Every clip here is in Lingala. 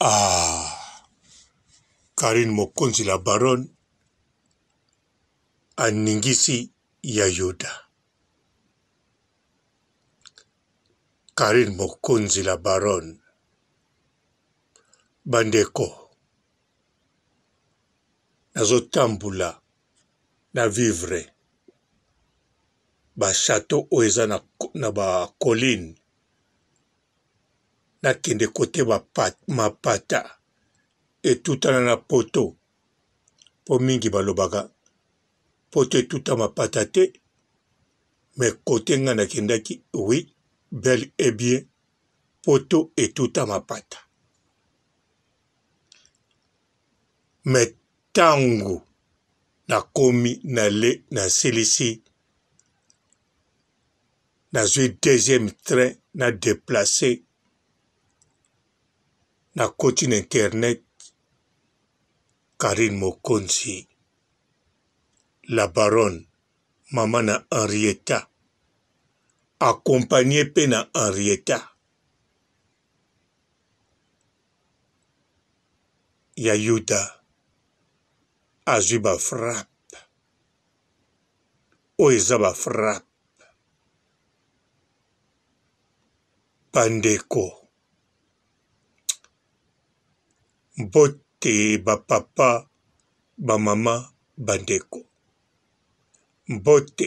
Ah, Karine Mokonzi la Baronne aningisi ya Yoda. Karine Mokonzi la Baronne, bandeko, nazotambula na vivre ba chateau oyo eza na, na ba colline nakende kote mapata etutana na poto mpo mingi balobaka poto etuta mapata te me kote ngai nakendaki wi bel e bien poto etuta mapata me ntango nakomi na le nasilisi nazwi deuxième train na deplace nakoti na internet karine mokonzi la baronne mama na henrietta akompagne mpe na henrietta ya yuda azwi bafrappe oyo eza ba frappe bandeko mbote bapapa bamama bandeko mbote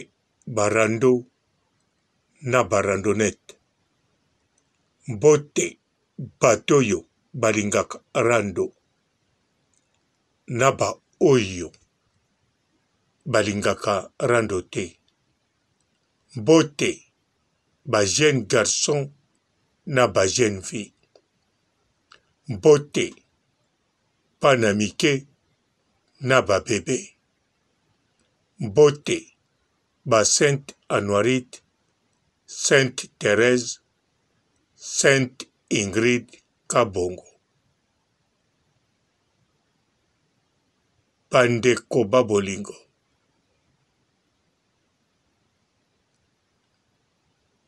barando na barandonete mbote bato oyo balingaka rando na baoyo balingaka rando te. Mbote ba jeunes garçons na ba jeunes filles. Mbote bana mike na ba bebe. Mbote ba Sainte Anuarite, Sainte Therèse, Sainte Ingrid Kabongo. Bandeko ba bolingo,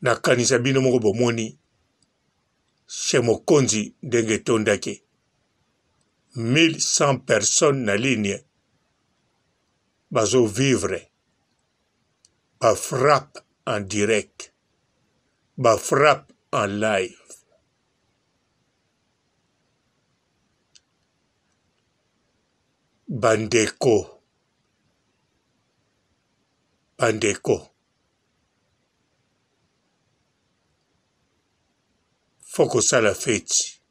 nakanisa bino moko bomoni chez Mokonzi ndenge etondaki 1100 personnes na ligne bazo vivre ba frappe en direct ba frappe en live Bandeko, bandeko faut kosala feti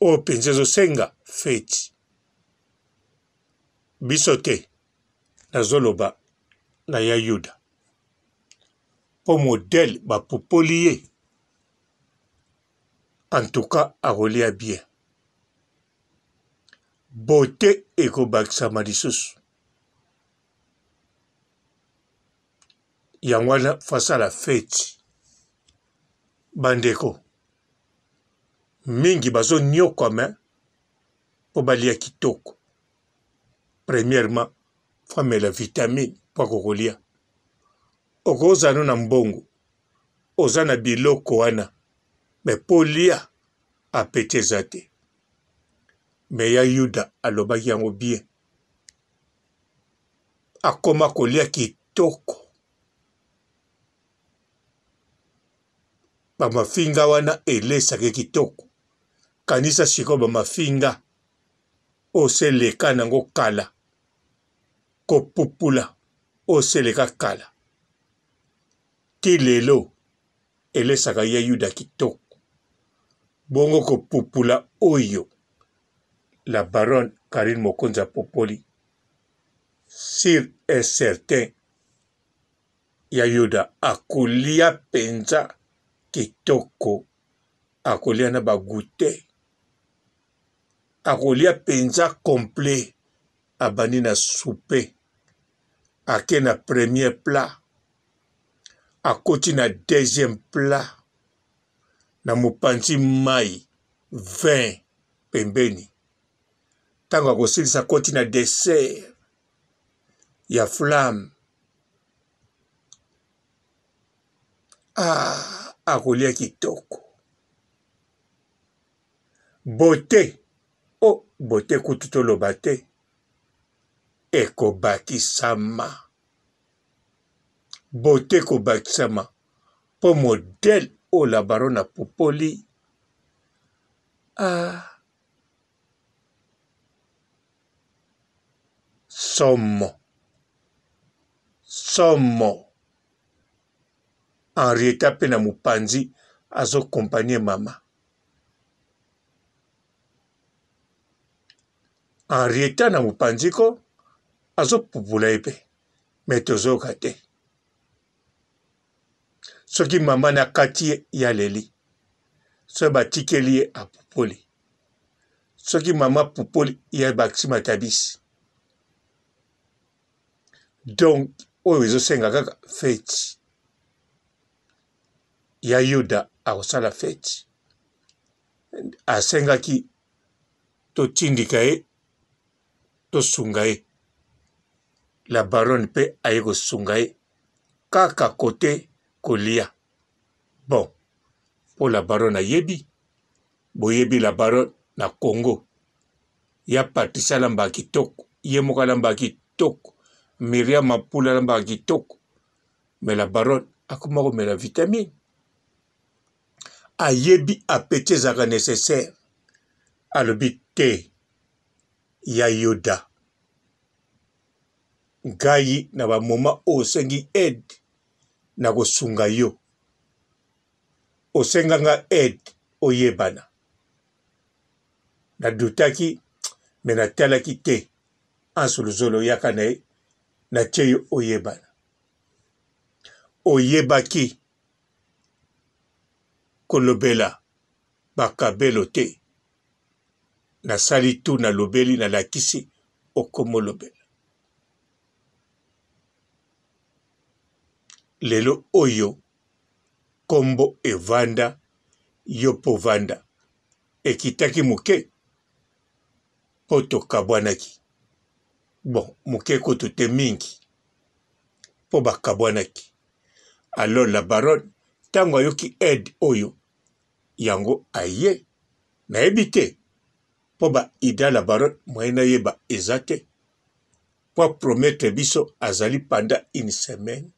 oyo mpenza ezosenga feti biso te nazoloba na ya Yuda, mpo modèle bapupoli ye en tout cas akolia bien. Beauté ekobakisama lisusu. yango wana face à la fete bandeko mingi bazonyokwama mpo balia kitoko premièrement faut amela vitamine mpo ako kolia okozala no na mbongo oza na biloko wana me mpo olia apeti eza te me ya yuda alobaki yango bien akoma kolia kitoko bamafinga wana elesaki kitoko kanisa sikoyo bamafinga oseleka nango kala kopupula oseleka kala ti lelo elesaka ya yuda kitoko bongo kopupula oyo la baronne karine mokonzi apupoli sur et certain ya yuda akolia mpenza kitoko akolia na bagute akolia penza complet abandi na souper ake na premier plat akoti na deuxième plat na mopanzi mai 20 pembeni ntango akosilisa akoti na dessert ya flamme ah, akolia kitoko Beaute oh beaute kutu toloba te ekobakisama beaute ekobakisama po modèle oyo la baronne apupoli ah somo somo Henrietta pe na mopanzi azo compagnie mama. henrieta na mopanzi ko azopupula ye mpe me tozoyoka te soki mama na kati ye ya leli soki batikeli ye apupoli soki mama pupoli ye bakisi matabisi donc oyo ezosenga kaka feti ya Yuda akosala feti. Asengaki totindika ye tosunga ye. La baronne mpe aye kosunga ye kaka kote kolia. Bon, mpo la baronne ayebi, boyebi la baronne na Congo ya patisa lamba kitoko, ye moko alamba kitoko, Miriam Apula alambaka kitoko mais la baronne akoma komela vitamine ayebi apeti ezalaka nécessaire alobi te ya yoda ngai na bamoma oyo osengi aide na kosunga yo osenga nga aide oyebana nadutaki me natalaki te ansoluzolo yaka na ye natie yo oyebana Oyebaki kolobela ba kabelo te nasali tu nalobeli nalakisi okomolobela lelo oyo kombo evanda yo po vanda ekitaki moke po tokabwanaki bon moke kutu te mingi mpo bakabwanaki. Alors la baronne tango ayoki aide oyo yango aye nayebi te mpo ba ida la baronne moyen nayeba eza te mpo a promettre biso azali pendant une semaine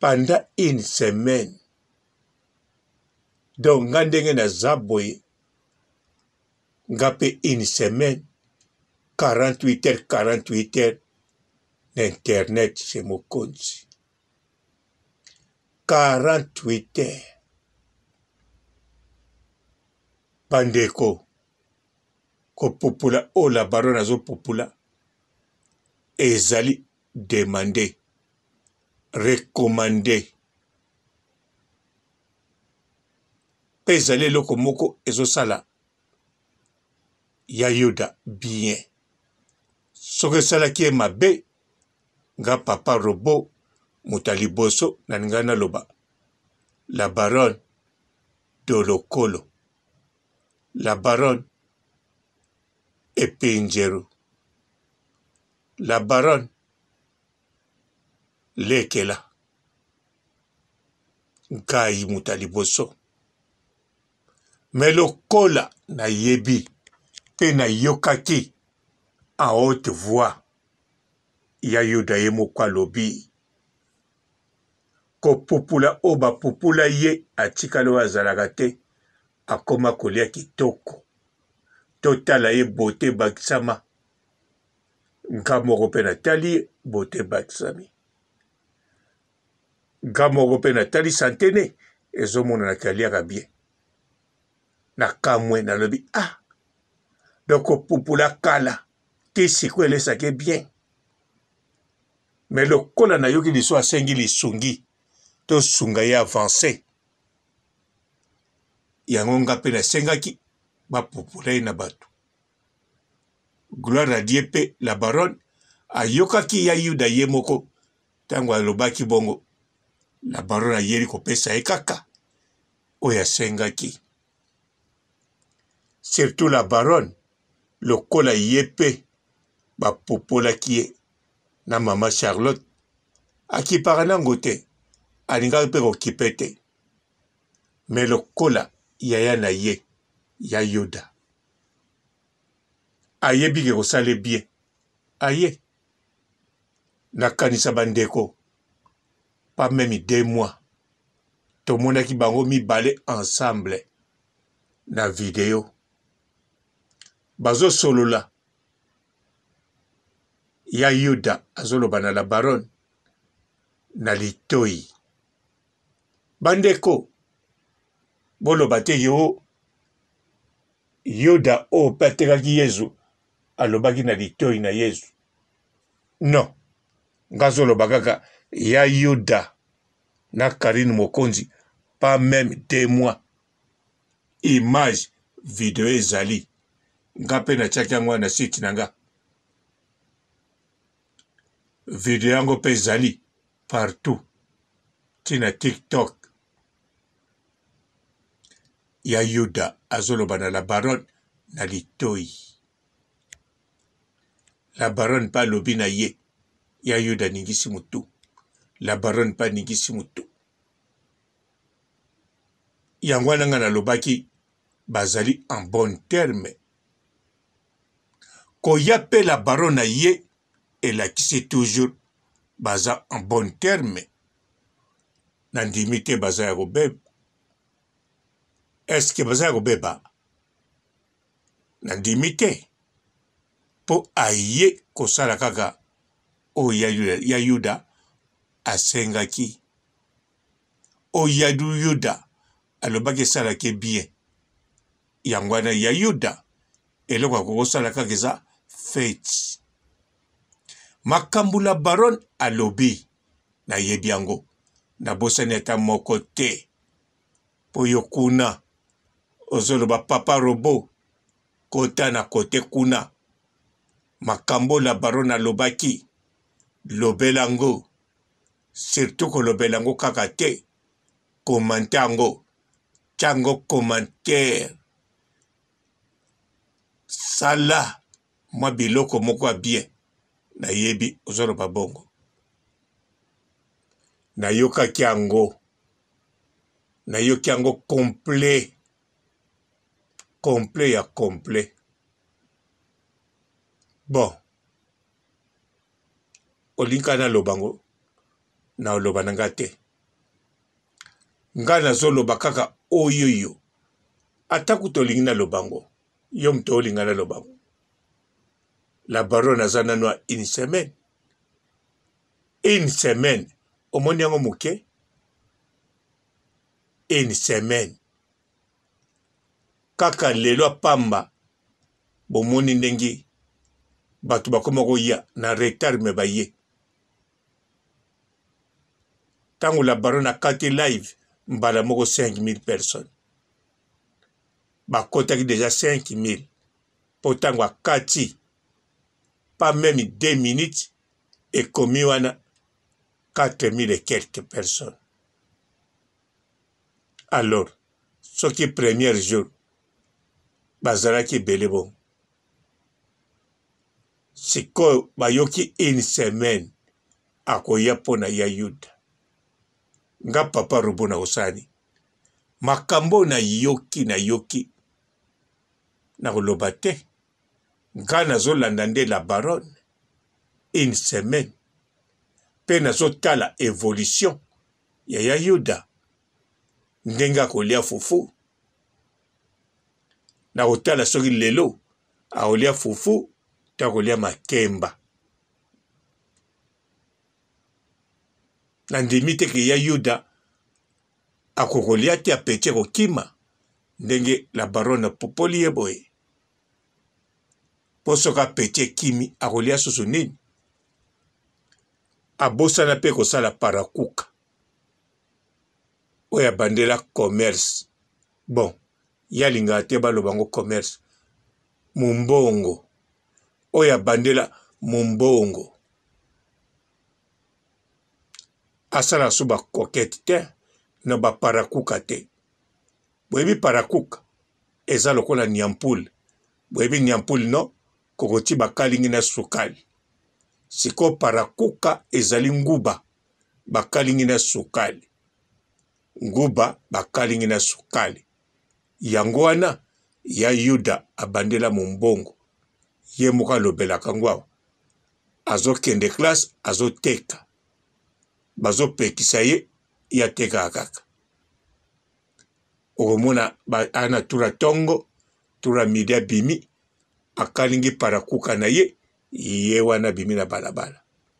pendant une semaine donc nga ndenge naza boye nga pe une semaine 48 heures 48 heures na internet chez mokonzi 48 heures bandeko kopupula oyo labaron azopupula ezali demande recommande mpe ezali eloko moko ezosala ya yuda bien soki esalaki ye mabe nga papa robo moto ya liboso nalingai naloba la baronne dolokolo la baronne epinjeru la baronne lekela ngai moto ya liboso. Me lokola nayebi mpe nayokaki a haute voix ya Yuda ye moko alobi kopupula oyo bapupula ye atikala oyo azalaka te akoma kolia kitoko totala ye bote ebakisama Nga moko mpe natali bote bakisami. Nga moko mpe natali sante ne ezomonana ke aliaka bien. Nakamwe nalobi ah, donc kopupula kala ti sikoyo elesake bien. Me lokola nayoki liso asengi lisungi tosunga ye avance, yango nga mpe nasengaki bapupula ye na bato. gloire à dieu mpe la baronne ayokaki ya yuda ye moko ntango alobaki bongo la baronne ayeli kopesa ye kaka oyo asengaki surtout la baronne lokola ye mpe bapopolaki ye na mama charlotte akipaka nango te alingaki mpe kokipe te mais lokola yaya na ye ya yuda ayebi ke kosala bien aye nakanisa bandeko pa meme deux mois tomonaki bango mibale ensemble na video bazosolola ya yuda azoloba na la baronne na litoi Bandeko, boloba te yo Yuda oyo mpe atekaki Yezu alobaki na litoi na Yezu. Non, nga azoloba kaka ya Yuda na Carine Mokonzi pas meme deux mois. Image video ezali. Nga mpe natiaki yango na site na nga. Video yango mpe ezali. partout ti na tiktok ya yuda azoloba na la baronne na litoyi la baronne mpe alobi na ye ya yuda aningisi motu la baronne mpe aningisi motu yango wana ngai nalobaki bazali en bon terme koya mpe la baronne na ye elakisi toujours baza en bonne terme na ndimi te baza ya kobeba eske baza ya kobeba na ndimi te mpo aye kosala kaka oyo oh, ya yuda asengaki oyo oh, ya yuda alobaki esalaki bien yango wana ya yuda eloko ya kokosala kaka eza feti makambo la baronne alobi nayebi yango nabosani ata moko te mpo yo kuna ozoloba papa robo kota na kote kuna makambo la baronne alobaki lobela yango surtout kolobela yango kaka te komante yango tyango commentaire sala mwa biloko moko ya bien nayebi ozoloba bongo nayokaki yango nayoki yango complet complet ya complet bon olingi kaka naloba yango naloba na ngai te ngai nazoloba kaka oyoyo ata kutu olingi naloba yango yo moto olinga naloba yango la baronne aza nano ya une semaine une semaine omoni yango moke une semaine kaka lelo apamba bomoni ndenge bato bakoma koya na retard me baye ntango la baronne akati live mbala moko 5000 personnes bakotaki deja 5000 mpo ntango akati pas meme 2 minutes ekomi wana 4000 et quelques personnes alors soki première jour bazalaki ebele bongo sikoyo bayoki une semaine akoya mpo na ya yuda nga papa robo na osani makambo oyo nayoki nayoki nakoloba te nga nazolanda nde la baronne une semaine mpe nazotala evolution ya ya yuda ndenge akolia fufu na kotala soki lelo akolia fufu to akolia makemba nandimi te ke ya yuda akokolia te apeti kokima ndenge la barone apopoli ye boye mpo soki apeti ekimi akolia susu nini abosana mpe kosala parakuka oyo abandela commerce bon ye alingaka te baloba yango commerce mombongo oyo abandela mombongo asala so bakokete te na baparakuka te boyebi parakuka eza lokola niampule boyebi niampule no kokoti bakalingi na sukali sikoyo parakuka ezali nguba bakalingi na sukali nguba bakalingi na sukali yango wana ya yuda abandela mombongo ye moko alobelaka ngo awa azokende classe azoteka bazopekisa ye ye atekaka kaka okomona ana tura tongo tura midi abimi akalingi parakuka na ye ye wana abimi na balabala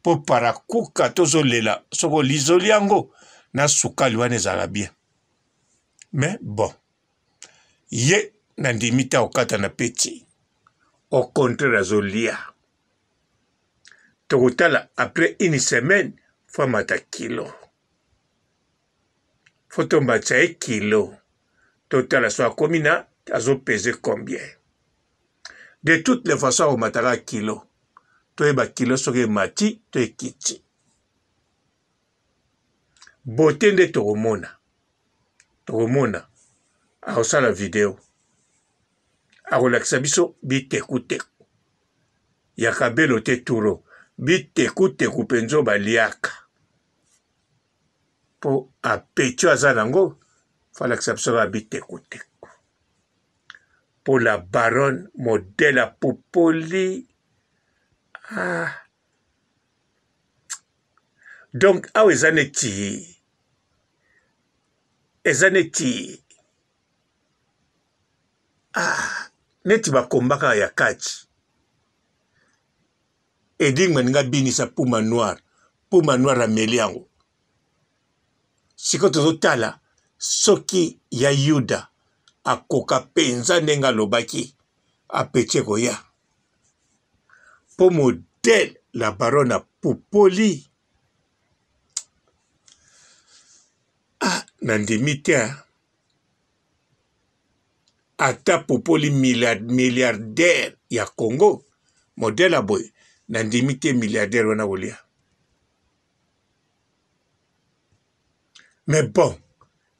mpo parakuka tozolela soko lizoli yango na sukali wana ezala bien me bon ye nandimi ta okata na peti au contraire azolia tokotala après une semaine fo amata kilo faut tombatisa ye kilo totala so akomi na azopese combien de toutes les façons akomataka kilo toyeba kilo soki emati to ekiti bote nde tokomona tokomona akosala video akolakisa biso bitekuteku ya kabelo te turo bitekuteku mpenza baliaka mpo apeti oyo aza nango falakisa biso kaka bitekoteko mpo la baronne modele apupoli ah. donc awa eza neti eza neti ah, neti bakombaka ya kati Edingman alingi abinisa Puma Noir. Puma Noir ameli yango. Sikoyo tozotala soki ya Yuda akoka mpenza ndenge alobaki apeti ekoya. Mpo modele la barone apupoli ah, nandimi te ah. ata popoli milliardaire ya congo modele ya boye nandimi te milliardaire wana kolia mais bon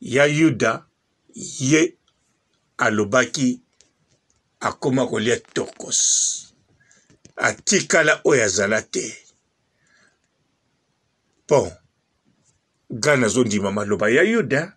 ya yuda ye alobaki akoma kolia tokos atikala oyo azala te bon nga nazondima maloba ya yuda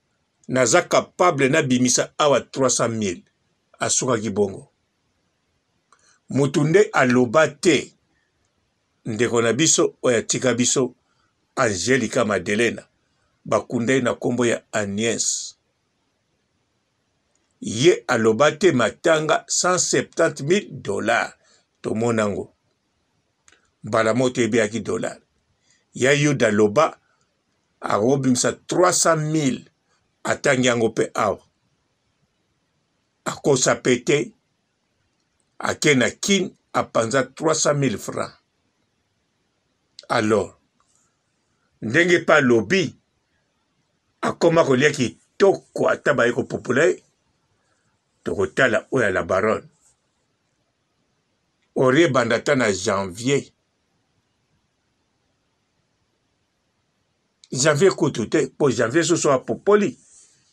naza capable nabimisa awa 300 mille asukaki bongo motu nde aloba te ndeko na biso oyo atika biso angelica madelena bakunda ye na nkombo ya agnès ye aloba te matanga 170 mille dollars tomona yango mbala moko toyebi yaki dollars ya yuda loba akobimisa 300.000 atangi yango mpe awa akosa mpe te ake na kin apanza 300.000 francs alors ndenge mpe alobi akoma kolia kitoko ata baye kopupula ye tokotala oyo ya la baronne orie ebanda ata na janvier janvier kutu te mpo janvier soso apopoli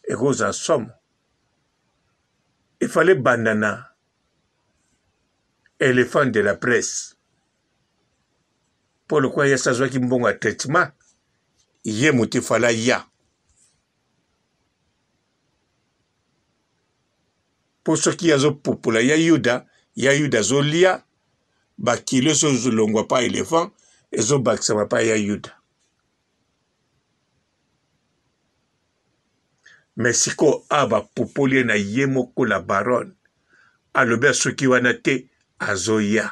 ekozala somo efale banda na elephant de la presse mpo lokola yasi azwaki mbongo ya traitement ye moto efala ya mpo soki azopupola ya yuda ya yuda azolia bakilo ezolongwa mpa elefant ezobakisama mpa ya yuda me sikoyo awa bapupoli ye na ye moko la baronne alobi asoki wana te azoya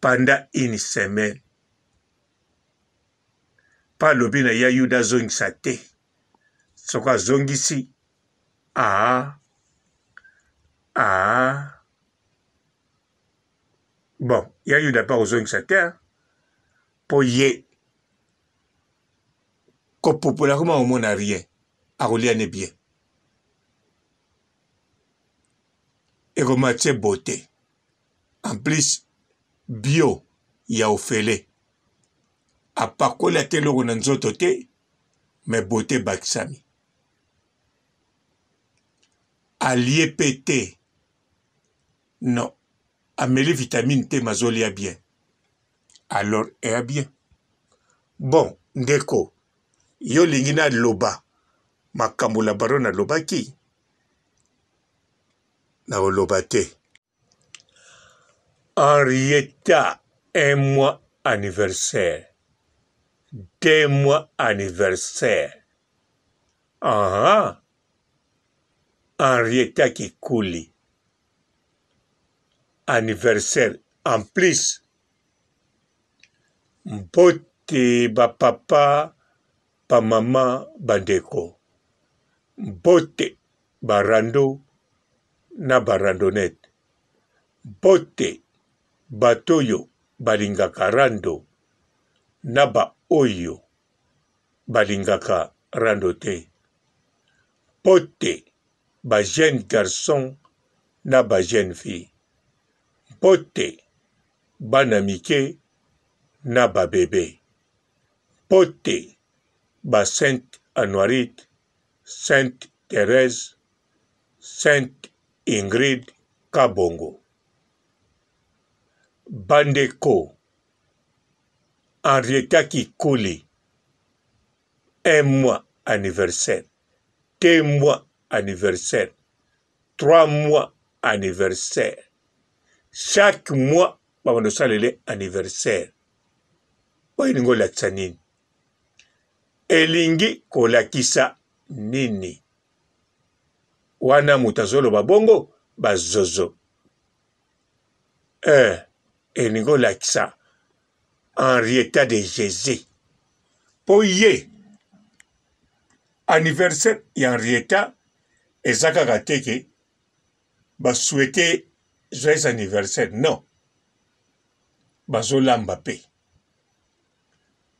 panda une semaine mpo alobi na ya yuda azongisa te soki azongisi aa aa bon ya yuda mpe akozongisa te mpo ye kopupola koma komona rien akolia ne bien ekomatse bote en plus bio ya ofele apakoli ata eloko na nzoto te mais beaute ebakisami alie pe te non ameli vitamine te mais azolia bien alors eya bien bon ndeko yo olingi naloba makambo labaron alobaki naoloba te Henrietta un mois anniversaire deux mois anniversaire aha Henrietta Kikuli anniversaire en plus mbote bapapa bamama bandeko mbote ba rando na ba randonnette mpote bato oyo balingaka rando na ba oyo balingaka rando te mpote ba jeune garçon na ba jeune fille mpote bana mike na ba bebe mpote ba sainte anuarite Sainte Therèse, Sainte Ingrid Kabongo. Bandeko, Henrietta Kikuli, un mois anniversaire, deux mois anniversaire, trois mois anniversaire. Chaque mois babanda osalele anniversaire. Oyo elingi olakisa nini? elingi kolakisa nini wana moto azoloba bongo bazozo eh, elingi kolakisa henrietta de jésus mpo ye anniversaire ya henrietta eza kaka te ke baswete joyeux anniversaire non bazolamba mpe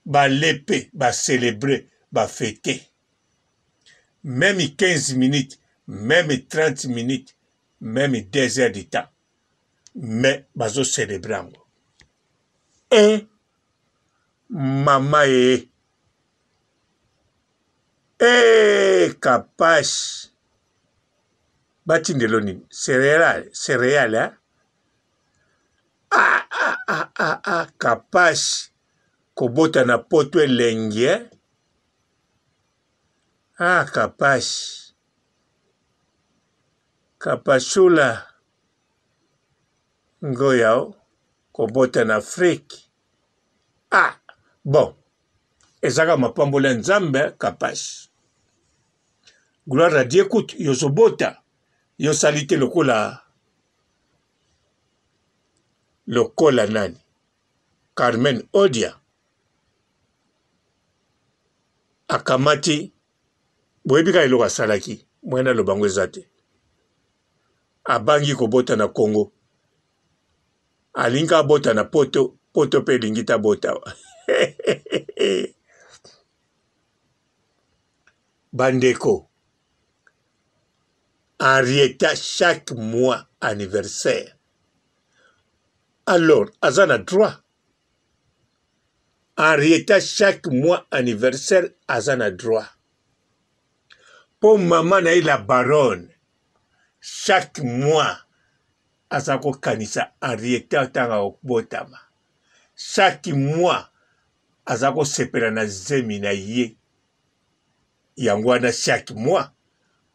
bale pe ba celebrer ba fetes meme 15 minutes meme 30 minutes meme deux heures de temps mais bazo celebrer yango e eh, mama ee eh. ee eh, kapash batindelo nini cereale cereale ah, ah, ah, ah, ah, kapash kobota na poto elengi eh? ah, kapash kapashula ngoyao kobota na afrike ah, bon ezaka mapamboli ya nzambe eh, kapash gloire a dieu kutu yozobota yosali te lokola lokola nani carmen odia akamati boyebi kaka eloko asalaki mwe naloba yango eza te abangi kobota na congo alingi abota na poto poto mpe elingi te abota bandeko Henrietta chaque mois anniversaire alors aza na droit Henrietta chaque mois anniversaire aza na droit mpo mama na ye la baronne chaque mois aza kokanisa Henrietta ntango akobotama chaque mois aza kosepela na zemi na ye yango wana chaque mois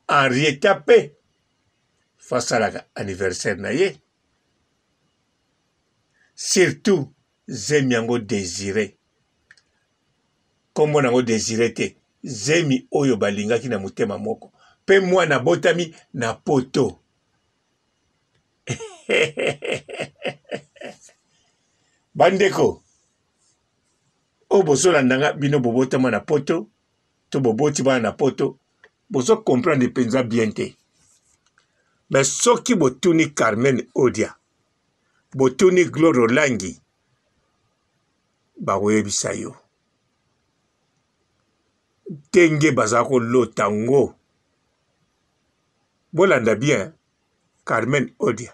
henrietta mpe fo asalaka anniversaire na ye surtout zemi yango désiré nkombo na yango désiré te zemi oyo balingaki na motema moko mpe mwana abotami na poto bandeko oyo bozolanda nga bino bobotama na poto to boboti bana na poto bozo comprendre mpenza bien te me soki botuni carmen odia botuni glore olangi bakoyebisa yo ndenge baza kolota ngo bolanda bien carmen odia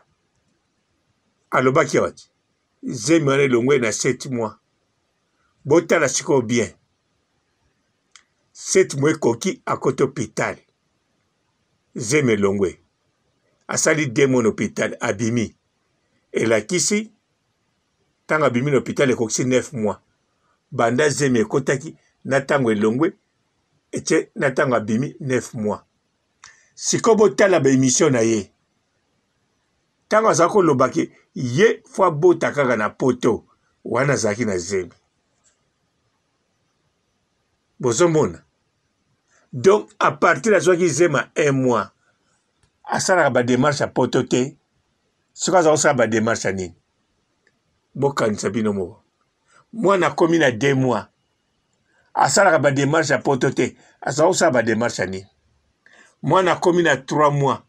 alobaki awati zemi wana elongwe na 7 mois botala sikoyo bien 7 mois ekoki akoti hopital zemi elongwe asali demo na hopital abimi elakisi ntango abimi na hopital ekokisi 9 mois banda zemi ekotaki na ntango elongwe ete na ntango abimi 9 mois sikoyo botala baemission na ye tango aza ko loba ke ye faut abota kaka na poto wana azalaki na zemi bozo mona donc à partir azwaki zema un mois asalaka ba démarche ya poto te soki aza kosala ba démarche ya nini bokanisa bino moko mwana akomi na deux mois asalaka ba démarche ya poto te aza kosala ba démarche ya nini mwana akomi na trois mois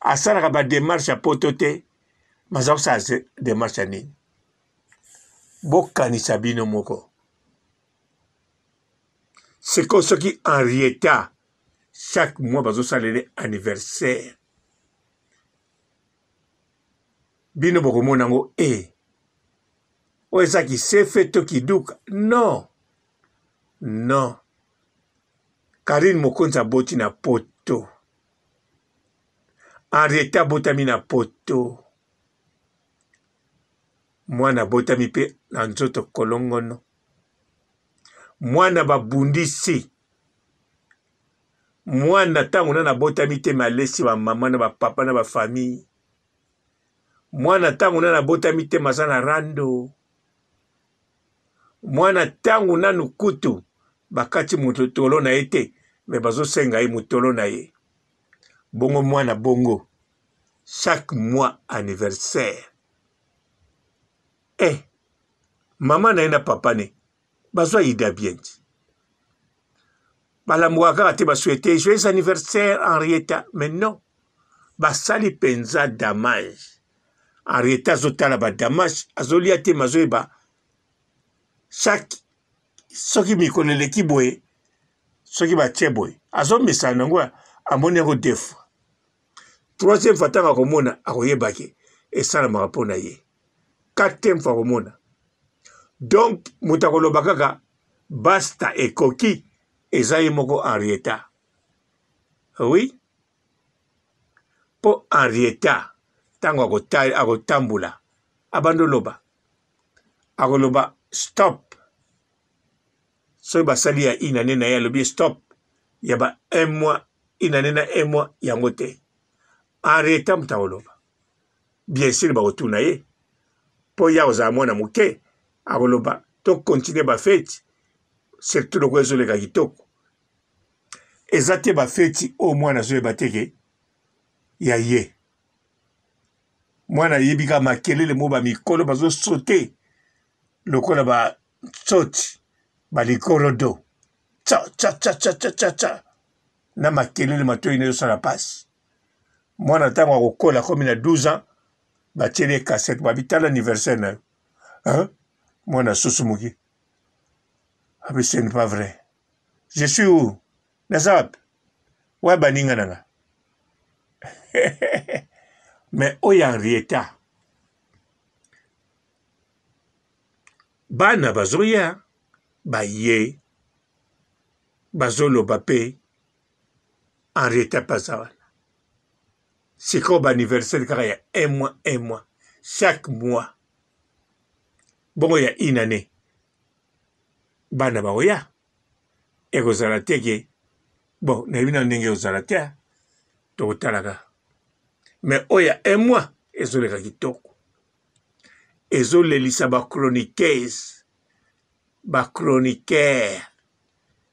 asalaka ba démarche ya poto te maza kosala démarche ya nini bokanisa bino moko sikoyo soki henrietta chaque mois bazosalele anniversaire bino bokomona yango e eh. oyo eza kisefe to kiduka non non karine mokonzi aboti na poto Henrietta abotami na poto, mwana abotami mpe na nzoto kolongono, mwana babundisi mwana ntango nana abotami te malesi bamama na bapapa na bafamille mwana ntango nana abotami te maza na rando mwana ntango nanu kutu bakati motolo na ye te me bazosenga ye motolo na ye bongo mwana bongo chaque mois anniversaire eh mama na ye na papa ne bazwa ida bien ti balamuka kaka te basuete joyeux anniversaire henrietta mais non basali mpenza damage henrietta azotala badamage azolia te mazoyeba chaque soki mikolo eleki boye soki batie boye azomesana nango amoni yango deux fois troisième fois ntango akomona akoyebake esalamaka mpo na ye katemfu akomona donc moto akoloba kaka basta ekoki eza ye moko henrietta oui mpo henrietta ntango akotambola abandi oloba akoloba stop soki basali ya inane na ye alobi stop ya ba un mois inane na un mois yango te henrietta moto akoloba bien sur bakotuna ye mpo ye akozala mwana moke akoloba to continuer bafeti surtout loko ezoleka kitoko eza te bafeti oyo mwana azoyeba teke ya ye mwana ayebi kaka makelele mo bamikolo bazosote lokola batsoti balikorodo tsa tsa tsa tsa tsa tsa tsa na makelele matoi na ezosala mpasi mwana ntango akokola akomi na 12 ans batieli ye kasete babi tala anniversaire na yo mwana susu moki abi ce n'est pas vrai je suis où naza wapi waye baninga na nga mais oyo henrieta bana bazoya baye bazoloba mpe en retard baza wana sikoyo baanniversaire kaka ya un mois un mois chaque mois bongo ya une année bana baoya ekozala te ke bon nayebi na ndenge ekozala te tokotalaka me oyo ya un mois ezoleka kitoko ezolelisa bachroniqueuse bachroniqueur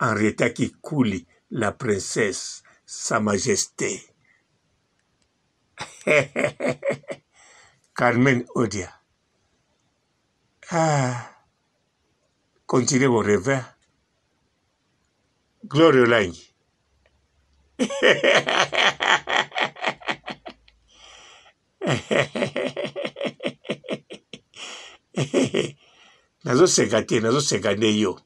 Henrietta Kikuli la princesse sa majeste Carmen Odia ah continuez vos rêves Gloria Olangi nazoseka te nazoseka nde yo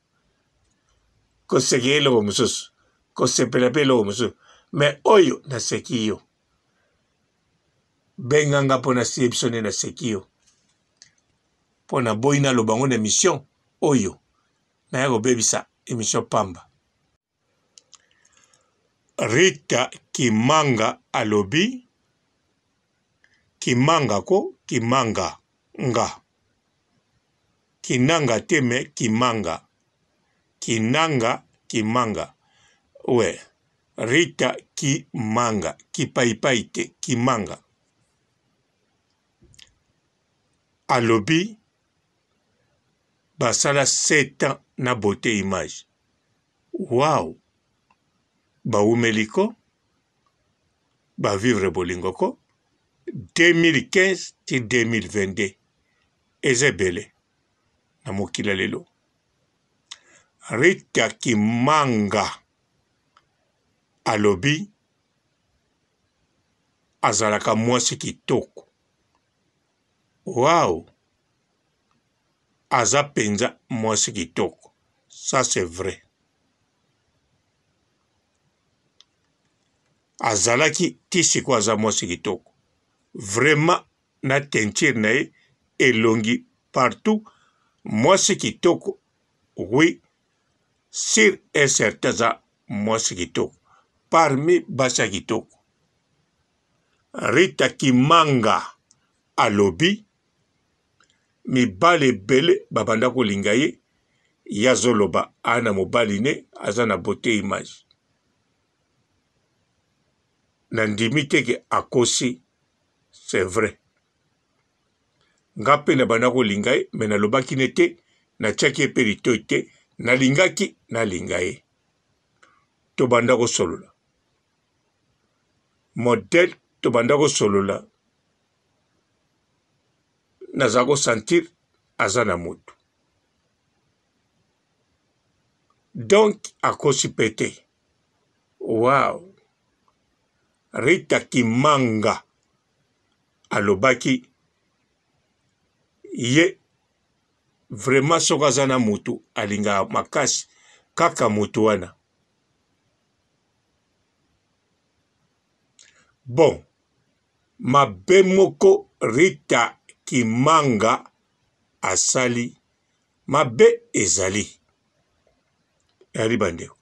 koseka eloko mosusu kosepela mpe eloko mosusu me oyo naseki yo benga nga mpo nasiye biso nde naseki yo mpo naboyi naloba yango na emission oyo naya kobebisa emission pamba Rita Kimanga alobi Kimanga ko Kimanga nga Kinanga te me Kimanga Kinanga Kimanga we Rita Kimanga kipaipai te Kimanga alobi basala 7 ans na beaute image wow bawumeli ko bavivre bolingo ko 2015 ti 2022 eza ebele na mokili ya lelo rita kimanga alobi azalaka mwasi kitoko Waouh aza penza mwasi kitoko ça c'est vrai azalaki ti sikoyo aza mwasi kitoko vraiment na teinture na ye elongi partout mwasi kitoko oui sur et certain aza mwasi kitoko parmi basi ya kitoko Rita Kimanga alobi mibali ebele babanda kolinga ye ye azoloba aa na mobali ne aza na beaute image nandimi te ke akosi c'est vrai nga mpe nabanda kolinga ye me nalobaki ne te natiaki ye mpe litoi te nalingaki nalinga ye tobanda kosolola modèle tobanda kosolola naza kosentir aza na motu donc akosi pe te wow rita kimanga alobaki ye vraiment soki aza na motu alingaka makasi kaka motu wana Bon mabe moko Rita Kimanga asali mabe ezali ezali bandeko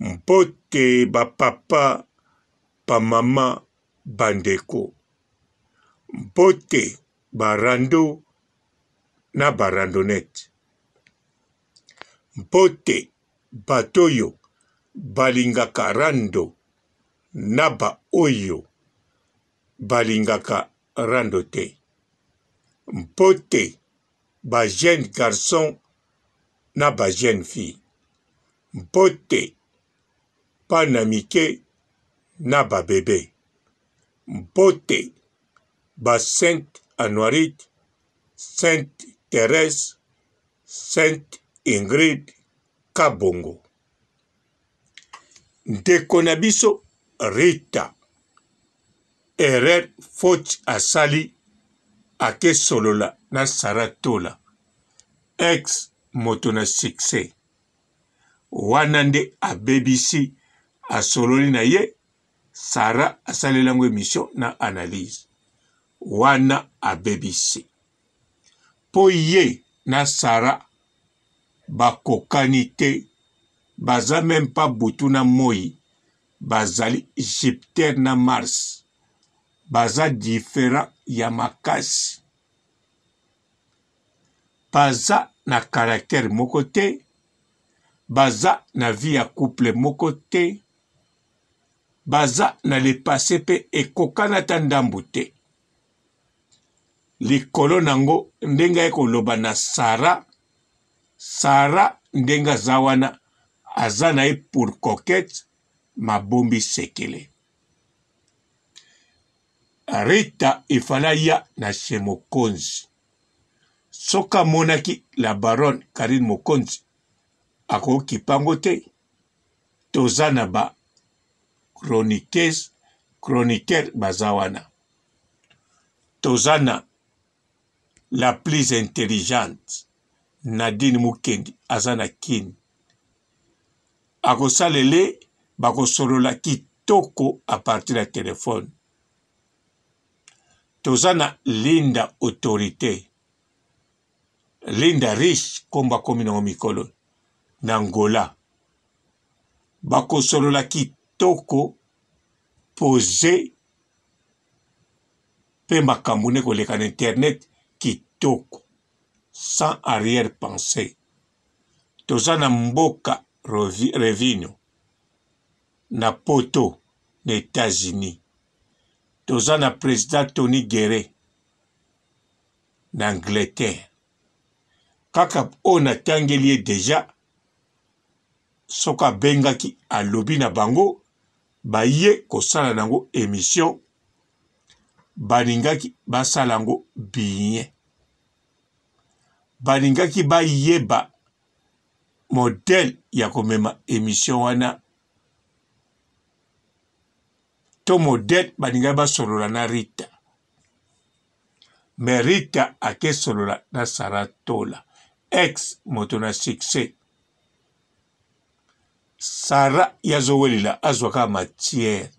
mpote bapapa bamama bandeko mpote barando na barandonete mpote Bato oyo balingaka rando na baoyo balingaka rando te. Mpo te ba jeunes garçons na ba jeunes filles, mpo te bana mike na ba bebe, mpo te ba Sainte Anuarite, Sainte Therèse, Sainte Ingrid Kabongo, ndeko na biso Rita erreur faute asali ake solola na Sara Tola ex moto na succès wana nde abebisi asololi na ye Sara asalela ngo emission na analyse wana abebisi Po ye na Sarah bakokani te baza meme pas butu na moyi bazali Jupter na Mars baza different ya makasi baza na caractère moko te baza na vie ya couple moko te baza na le passe pe ekokana ata ndambu te likolo na yango ndenge aye koloba na sara sara ndenge aza wana aza na ye pour coquette mabombi sekele rita efala ya na chez mokonzi soki amonaki la baronne karine mokonzi akokipa yango te toza na ba chroniqueuse chroniqueur baza wana tozana la plus intelligente nadine mukendi aza na kin akosalele bakosolola kitoko a partir ya telefone toza na linda autorité linda riche kombo akomi nango mikolo na angola bakosolola kitoko pose pe makambu ne koleka na internet kitoko sans arrière pensee toza na mboka revino na poto na etats unis toza na president tony guere na angleterre kaka oyo natangeli ye deja soki abengaki alobi na bango baye kosala nango emission balingaki basala yango bien balingaki bayeba modèle ya komema emission wana to modèle balingaki basolola na Rita mais Rita akesolola na Sarah Tola ex moto na succès sara ye azowelela azwa kaka matière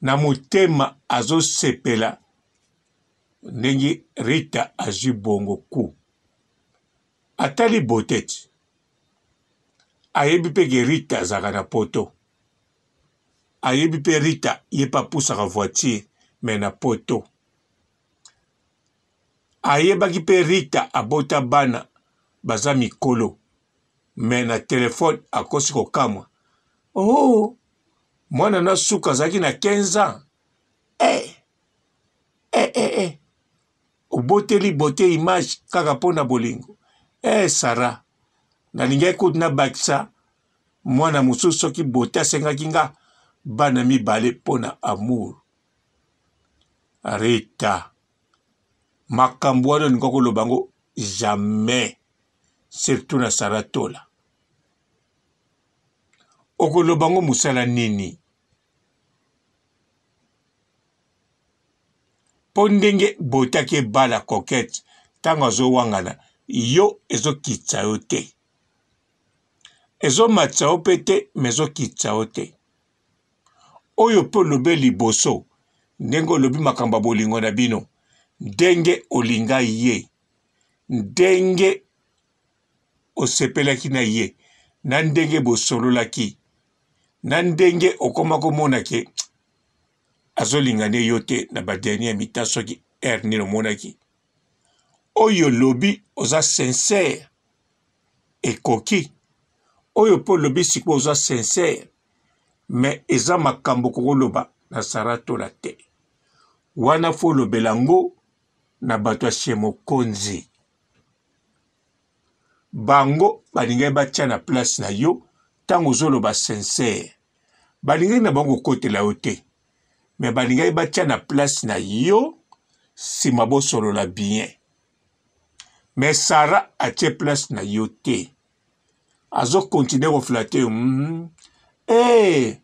na motema azosepela ndenge rita azwi bongo ku atali botete ayebi mpe ke rita azalaka na poto ayebi mpe rita ye mpe apusaka voiture me na poto ayebaki pe Rita abota bana baza mikolo mais na telephone akosi kokamwa oh mwana na suka azalaki na 15 ans eh eh eh eh oboteli bote image kaka po na bolingo eh Sarah nalingaki kutu nabakisa mwana mosusu soki bote asengaki nga bana mibale mpo na amour rita makambo wana olinga koloba yango jamais surtout na sara tola okoloba yango mosala nini mpo ndenge botaki ebala coquete ntango azowangana yo ezokitisa yo te ezomatisa yo mpe te ma ezokitisa yo te Oyo pe olobe liboso ndenge olobi makambo ya bolingo na bino ndenge olinga ye ndenge osepelaki na ye na ndenge bosololaki na ndenge okoma komona ke azolinga nde yo te na ba dernier mita soki heure nini omonaki oyo olobi oza sincere ekoki oyo mpe olobi sikoyo oza sincere mais eza makambo kokoloba na Sarah Tola te wana fo lobela ngo na bato ya chez Mokonzi bango balingaki batya na place na yo ntango ozoloba sincere balingaki na bango kokotela yo te me balingaki batya na place na yo nsima bosolola bien me sara atye place na yo te azo continuer ko flatter yo mm, eh,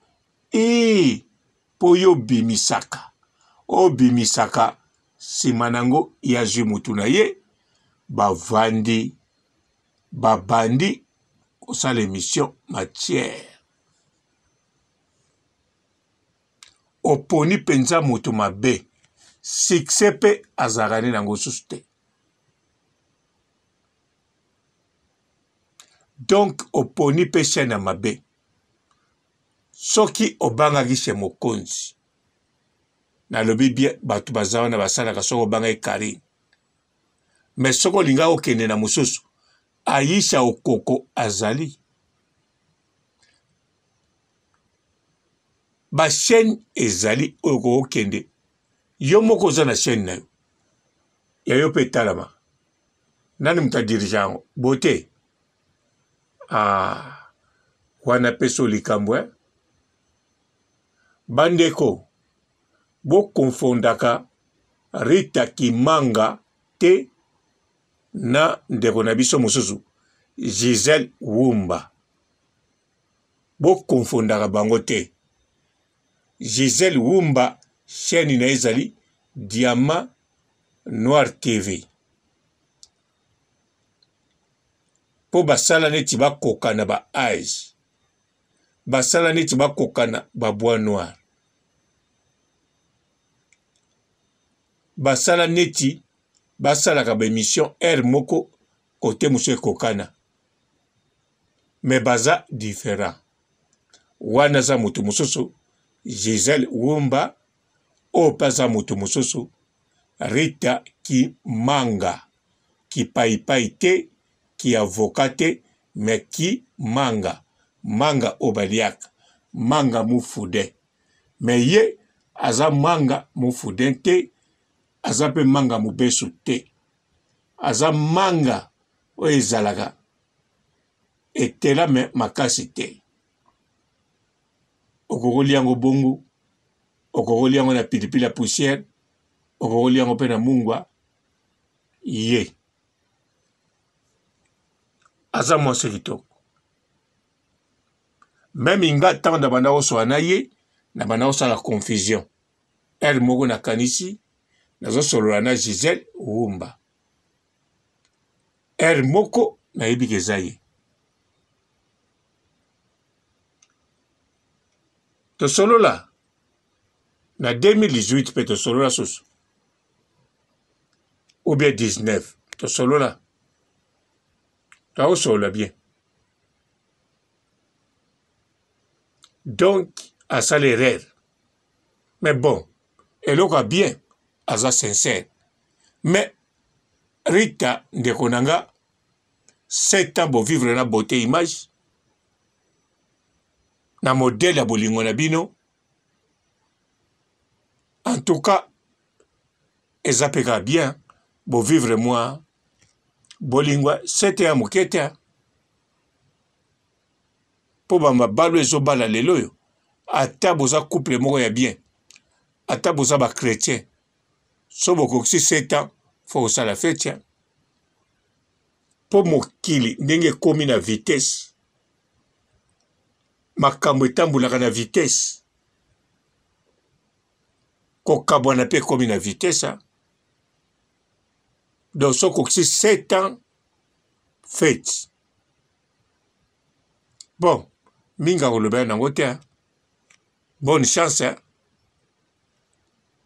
ii mpo yo obimisaka obimisaka nsima na yango ye azwi motu na ye bavandi babandi kosala emission matière oponi mpenza moto mabe succès mpe azalaka nde na yango susu te donc oponi mpe chaine ya mabe soki obangaki chez mokonzi nalobi bien bato baza wana basalaka soki obangaki karine me soki olingaki okende na mosusu ayisha okoko azali bachaine ezali oyo kokokende yo moko oza na chaine na yo ya yo mpe etalama nani moto adirige yango bote ah, wana peso likambo eh? bandeko bokonfondaka rita kimanga te na ndeko na biso mosusu gisele wumba bokonfondaka bango te gisele wumba chaine na ye ezali diama noir tv mpo basala neti bakokana ba age basala neti bakokana babois noir basala neti basalaka baémission heure moko kote mosusu ekokana me baza différent wana aza moto mosusu gisele wumba oyo mpe aza moto mosusu Rita Kimanga ki payipayi te ki avocat te mais ki manga manga oyo baliaka manga mufudin mais ye aza manga mufudin te aza mpe manga mubesu te aza manga oyo ezalaka etelame makasi te okokolia yango bongo okokolia yango na pilipili ya poussière okokolia yango mpe na mungwa ye aza mwasi kitoko meme nga ntango na banda koswana na ye na banda kosala confusion ere moko nakanisi nazosolola na gisele wumba ere moko nayebi ka eza ye tosolola na 2018 mpe tosolola susu ou bien 19 tosolola taosolola bien donc asala erreur mais bon eloko ya bien aza sincère mais rita ndeko na nga 7 ans bo vivre na beauté image na modèle ya bolingo na bino en tout cas eza mpe kaka bien bo vivre mwa bolingo 7 ans ya moke te mpo bamabalo ezobala lelo oyo ata boza couple moko ya bien ata boza bachrétien so bokokisi 7 ans fo kosala feti hein. mpo mokili ndenge ekomi na vitese makambo etambolaka na vitese kokabwana mpe ekomi na vitese hein. donc so okokisi 7 ans feti bon mingi akolobela nango te hein. bonne chance hein.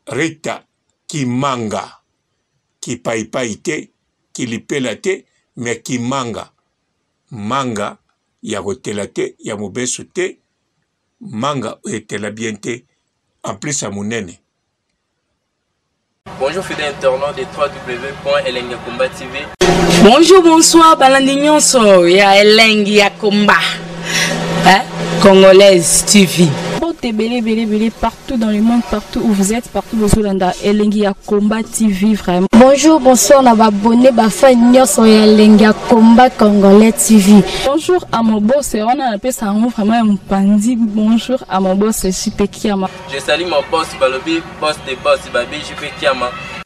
Rita kimanga kipaipai te kilipela te mais kimanga manga ya kotela te ya mobesu te manga oyo etela bien te en plus ya monene Bonjour fidèle internaute de www.elengiakomba TV. Bonjour, bonsoir, balandi nyonso ya elengi ya komba. Hein? Congolaise TV. Bote bele bele bele par tout dans le monde partout où vous êtes partout bozolanda elengi ya combat tv vraiment bonjour bonsoir na babone bafan nyonso ya elengi ya combat congolais tv bonjour à mon boss wana napesa yango vraiment ya mopanzi bonjour à mon boss jp kiama je sali mon boss balobi boss de boss babi jp kiama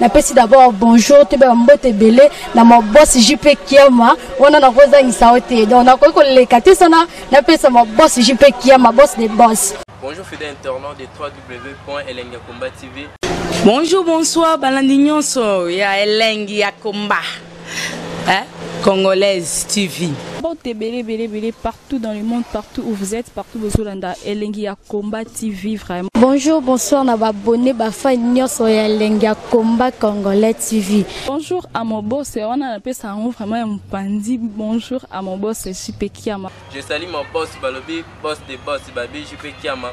napesi d'abord bonjour toyeba ya mbote ebele na mabosi jp kiama wana nakozangisa yo te donc nakoki koleka te sana napesa mabosi jp kiama boss de boss bonjour fidèle internaute de 3 w elenge combat tv bonjour bonsoir balandi nyonso ya elengi ya combat hein? Congolaise TV. Porte belé belé belé partout dans le monde, partout où vous êtes, partout bozolanda elengi ya combat TV vraiment. Bonjour, bonsoir na abonné ba fan nyoso ya elengi ya combat congolais TV. Bonjour à mon boss, on a appelé ça un vraiment un pandi. Bonjour à mon boss JP Kiama. Je salue mon boss Balobi, boss des boss Babi JP Kiama.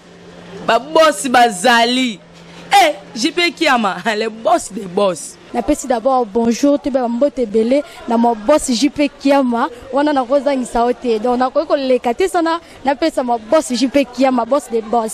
ba boss bazali eh JP Kiama le boss des boss napesi d'abord bonjour toyebi bambote ebele na mwa boss jp kiama wana nakozangisa yo te donc nakoki koleka te sana napesa mwa boss jp kiama boss de boss